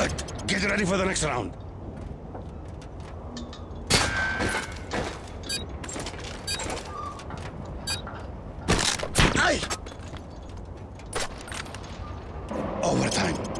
Good. Get ready for the next round. Aye. Overtime.